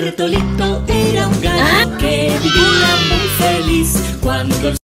Bartolito era un galán ¿Ah? que vivía muy feliz cuando el